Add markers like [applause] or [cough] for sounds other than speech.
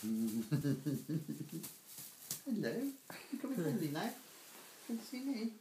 [laughs] Hello. You coming friendly now? Can you see me?